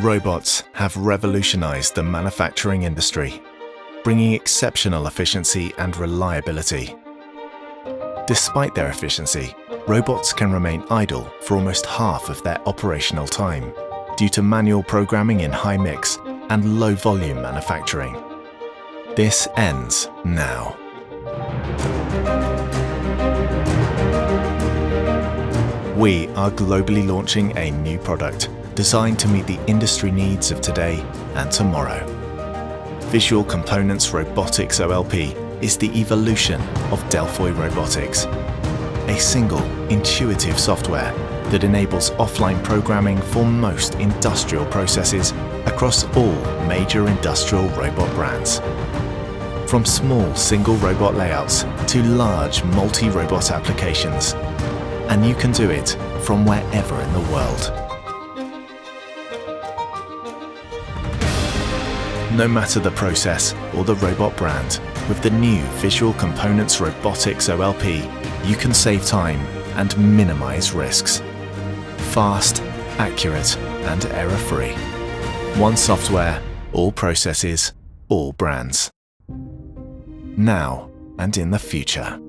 Robots have revolutionized the manufacturing industry, bringing exceptional efficiency and reliability. Despite their efficiency, robots can remain idle for almost half of their operational time due to manual programming in high mix and low volume manufacturing. This ends now. We are globally launching a new product designed to meet the industry needs of today and tomorrow. Visual Components Robotics OLP is the evolution of Delfoi Robotics. A single, intuitive software that enables offline programming for most industrial processes across all major industrial robot brands. From small single robot layouts to large multi-robot applications. And you can do it from wherever in the world. No matter the process or the robot brand, with the new Visual Components Robotics OLP, you can save time and minimize risks. Fast, accurate, and error-free. One software, all processes, all brands. Now and in the future.